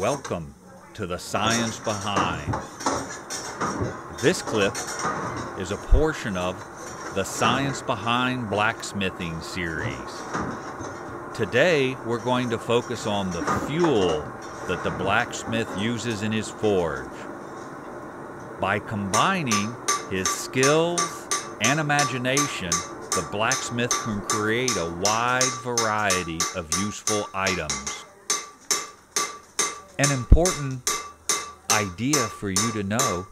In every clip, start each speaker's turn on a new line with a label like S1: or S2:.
S1: Welcome to the science behind. This clip is a portion of the Science Behind Blacksmithing series. Today, we're going to focus on the fuel that the blacksmith uses in his forge. By combining his skills and imagination, the blacksmith can create a wide variety of useful items. An important idea for you to know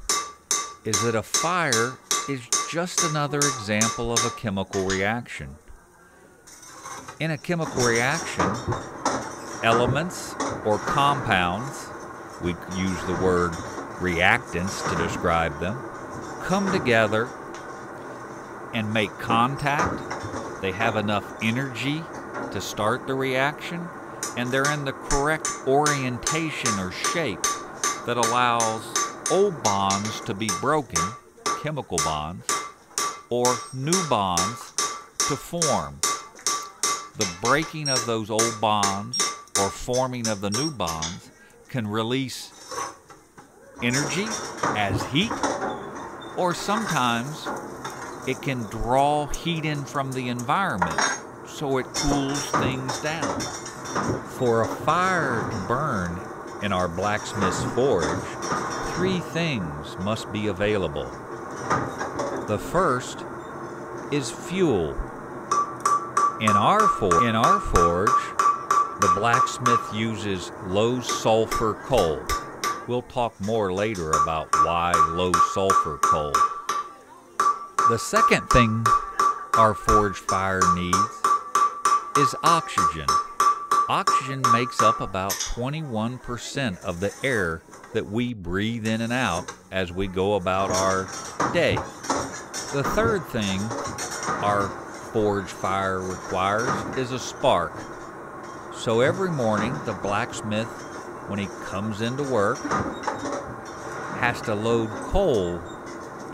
S1: is that a fire is just another example of a chemical reaction. In a chemical reaction, elements or compounds, we use the word reactants to describe them, come together and make contact. They have enough energy to start the reaction, and they're in the correct orientation or shape that allows old bonds to be broken, chemical bonds, or new bonds to form. The breaking of those old bonds or forming of the new bonds can release energy as heat, or sometimes it can draw heat in from the environment so it cools things down. For a fire to burn in our blacksmith's forge, three things must be available. The first is fuel. In our, for- in our forge, the blacksmith uses low sulfur coal. We'll talk more later about why low sulfur coal. The second thing our forge fire needs is oxygen. Oxygen makes up about 21% of the air that we breathe in and out as we go about our day. The third thing our forge fire requires is a spark. So every morning, the blacksmith, when he comes into work, has to load coal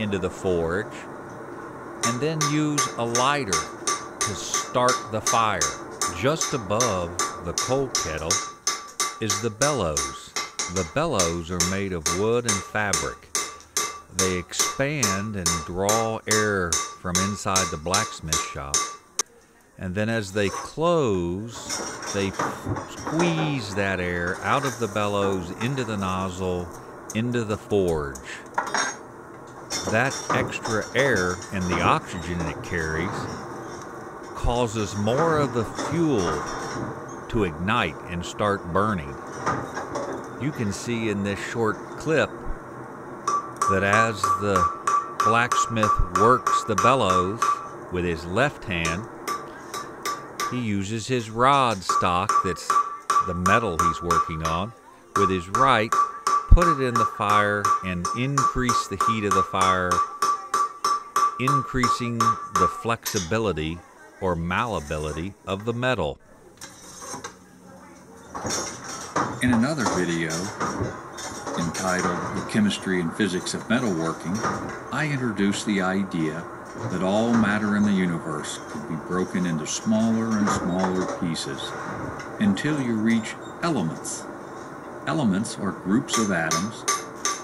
S1: into the forge and then use a lighter to start the fire. Just above the coal kettle is the bellows. The bellows are made of wood and fabric. They expand and draw air from inside the blacksmith shop. And then as they close, they squeeze that air out of the bellows into the nozzle, into the forge. That extra air and the oxygen it carries causes more of the fuel to ignite and start burning. You can see in this short clip that as the blacksmith works the bellows with his left hand, he uses his rod stock that's the metal he's working on with his right, put it in the fire and increase the heat of the fire, increasing the flexibility or malleability of the metal.
S2: In another video entitled The Chemistry and Physics of Metalworking, I introduced the idea that all matter in the universe could be broken into smaller and smaller pieces until you reach elements. Elements are groups of atoms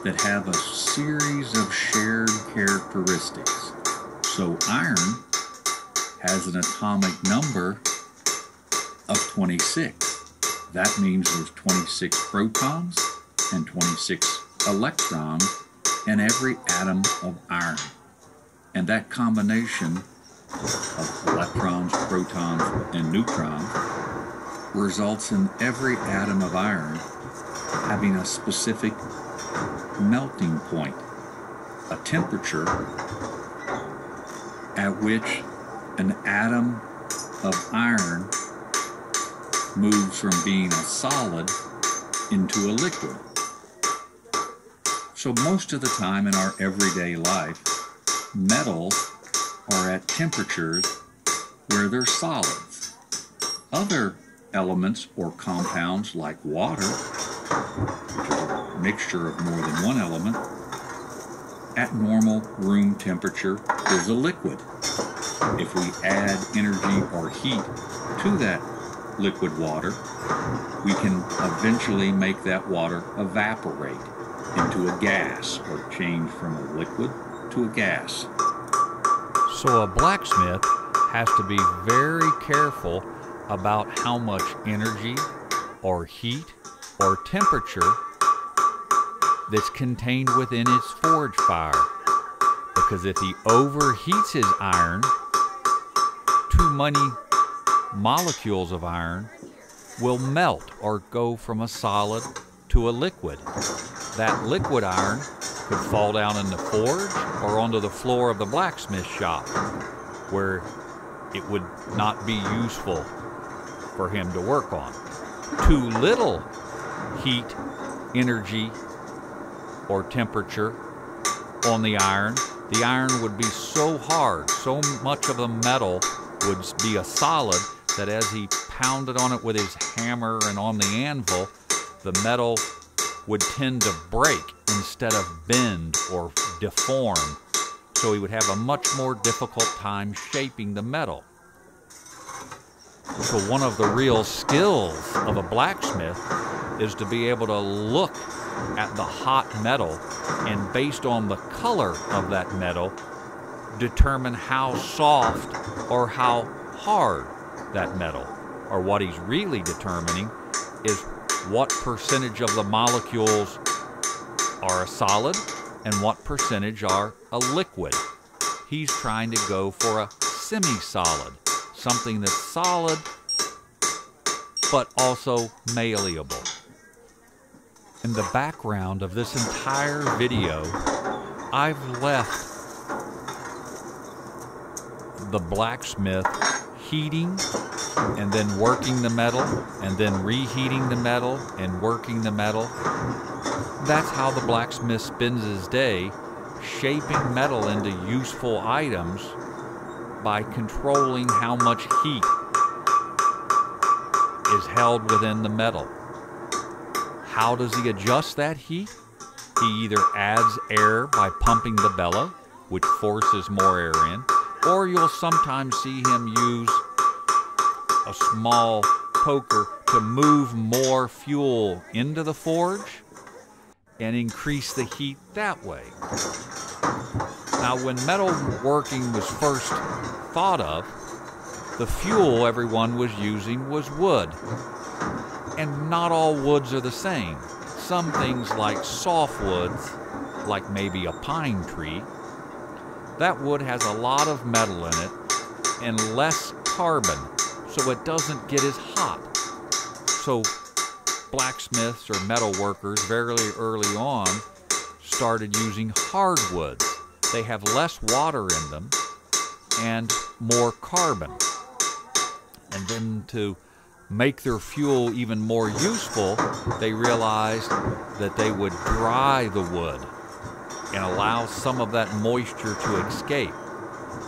S2: that have a series of shared characteristics. So iron has an atomic number of 26. That means there's 26 protons and 26 electrons in every atom of iron. And that combination of electrons, protons, and neutrons results in every atom of iron having a specific melting point, a temperature at which an atom of iron moves from being a solid into a liquid. So most of the time in our everyday life, metals are at temperatures where they're solids. Other elements or compounds like water, which is a mixture of more than one element, at normal room temperature is a liquid. If we add energy or heat to that liquid water, we can eventually make that water evaporate into a gas or change from a liquid to a gas.
S1: So a blacksmith has to be very careful about how much energy or heat or temperature that's contained within his forge fire. Because if he overheats his iron, too many molecules of iron will melt or go from a solid to a liquid. That liquid iron could fall down in the forge or onto the floor of the blacksmith shop where it would not be useful for him to work on. Too little heat, energy, or temperature on the iron, the iron would be so hard, so much of the metal would be a solid that as he pounded on it with his hammer and on the anvil, the metal would tend to break instead of bend or deform. So he would have a much more difficult time shaping the metal. So, one of the real skills of a blacksmith is to be able to look at the hot metal and, based on the color of that metal, determine how soft or how hard that metal. Or what he's really determining is what percentage of the molecules are a solid and what percentage are a liquid. He's trying to go for a semi solid, something that's solid but also malleable. In the background of this entire video, I've left the blacksmith heating and then working the metal and then reheating the metal and working the metal. That's how the blacksmith spends his day shaping metal into useful items by controlling how much heat is held within the metal. How does he adjust that heat? He either adds air by pumping the bellow, which forces more air in, or you'll sometimes see him use a small poker to move more fuel into the forge and increase the heat that way. Now, when metal working was first thought of, the fuel everyone was using was wood. And not all woods are the same. Some things like softwoods, like maybe a pine tree, that wood has a lot of metal in it and less carbon, so it doesn't get as hot. So blacksmiths or metal workers very early on started using hardwoods. They have less water in them and more carbon. And then to make their fuel even more useful, they realized that they would dry the wood and allow some of that moisture to escape.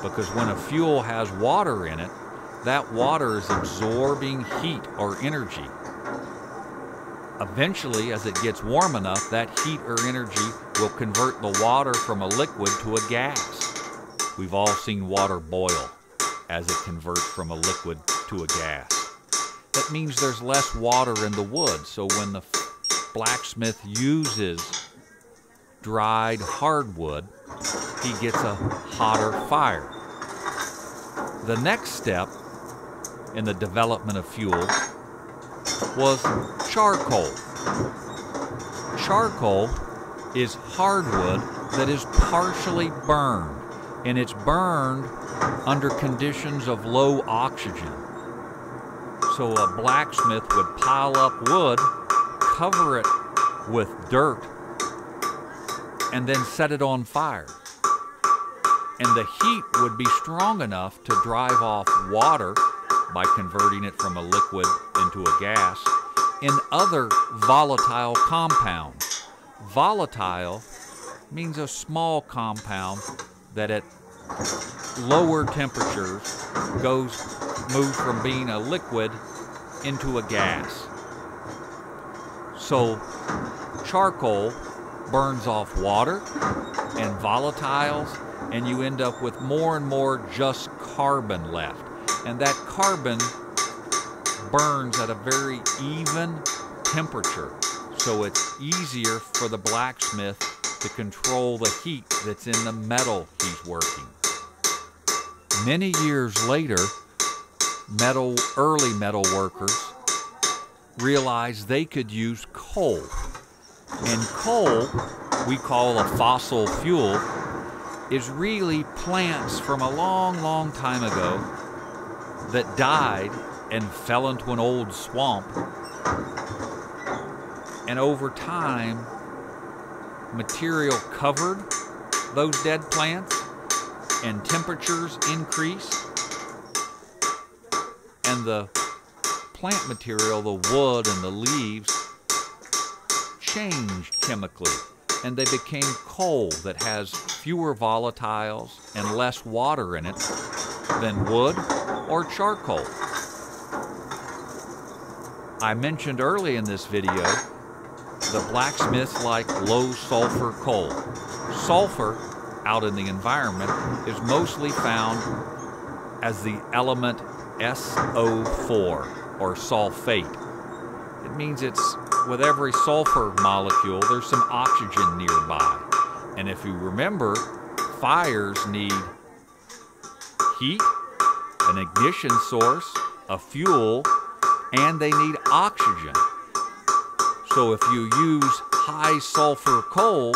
S1: Because when a fuel has water in it, that water is absorbing heat or energy. Eventually, as it gets warm enough, that heat or energy will convert the water from a liquid to a gas. We've all seen water boil as it converts from a liquid to a gas. That means there's less water in the wood, so when the blacksmith uses dried hardwood, he gets a hotter fire. The next step in the development of fuel was charcoal. Charcoal is hardwood that is partially burned, and it's burned under conditions of low oxygen. So a blacksmith would pile up wood, cover it with dirt, and then set it on fire. And the heat would be strong enough to drive off water by converting it from a liquid into a gas in other volatile compounds. Volatile means a small compound that at lower temperatures goes moves from being a liquid into a gas. So charcoal burns off water and volatiles, and you end up with more and more just carbon left. And that carbon burns at a very even temperature, so it's easier for the blacksmith to control the heat that's in the metal he's working. Many years later, metal early metal workers realized they could use coal. And coal, we call a fossil fuel, is really plants from a long, long time ago that died and fell into an old swamp. And over time, material covered those dead plants and temperatures increased and the plant material, the wood and the leaves, changed chemically and they became coal that has fewer volatiles and less water in it than wood or charcoal. I mentioned early in this video the blacksmiths like low sulfur coal. Sulfur out in the environment is mostly found as the element SO4 or sulfate. It means it's with every sulfur molecule, there's some oxygen nearby. And if you remember, fires need heat, an ignition source, a fuel, and they need oxygen. So if you use high sulfur coal,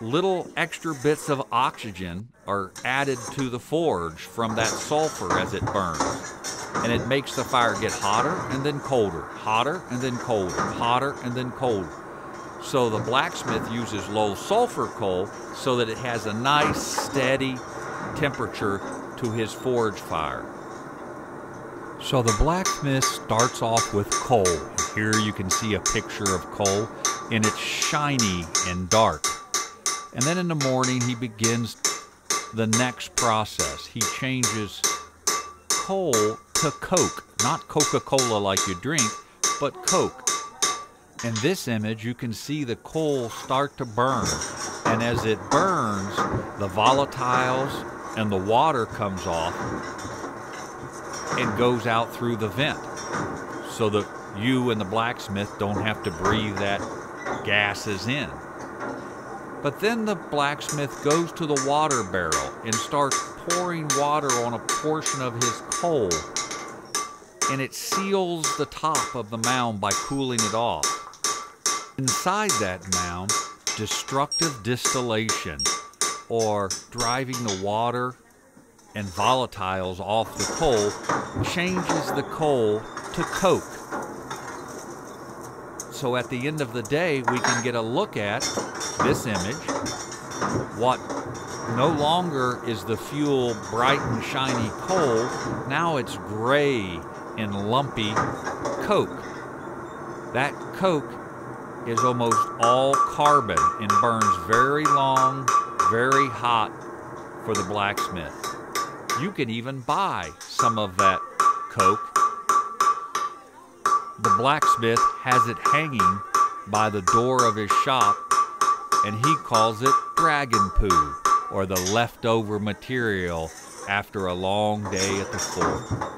S1: little extra bits of oxygen are added to the forge from that sulfur as it burns. And it makes the fire get hotter and then colder, hotter and then colder, hotter and then colder. So the blacksmith uses low sulfur coal so that it has a nice steady temperature to his forge fire. So the blacksmith starts off with coal. Here you can see a picture of coal and it's shiny and dark. And then in the morning he begins the next process. He changes coal to Coke, not Coca-Cola like you drink, but Coke. In this image, you can see the coal start to burn. And as it burns, the volatiles and the water comes off and goes out through the vent so that you and the blacksmith don't have to breathe that gases in. But then the blacksmith goes to the water barrel and starts pouring water on a portion of his coal, and it seals the top of the mound by cooling it off. Inside that mound, destructive distillation, or driving the water and volatiles off the coal, changes the coal to coke. So at the end of the day, we can get a look at this image, what no longer is the fuel bright and shiny coal, now it's gray and lumpy coke. That coke is almost all carbon and burns very long, very hot for the blacksmith. You can even buy some of that coke. The blacksmith has it hanging by the door of his shop and he calls it dragon poo or the leftover material after a long day at the fort.